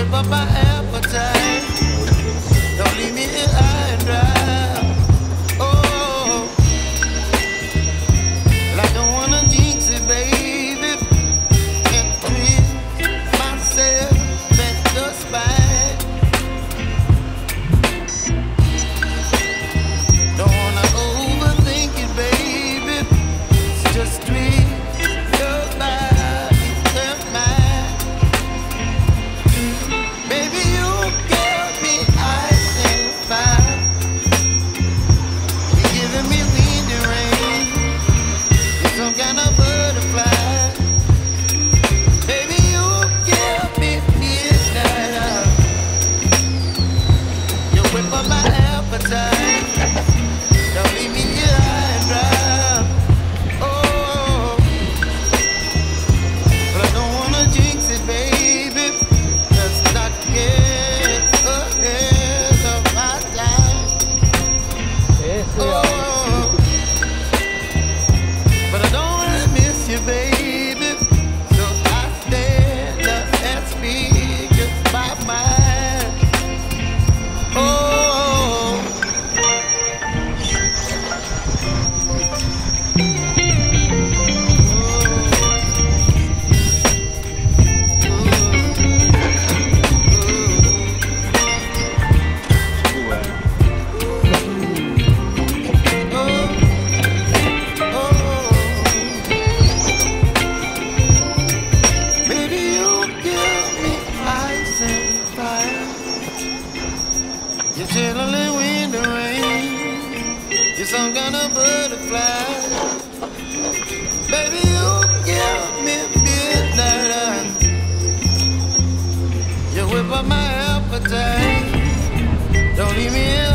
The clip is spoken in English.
whip up my appetite. appetite. day. Don't leave me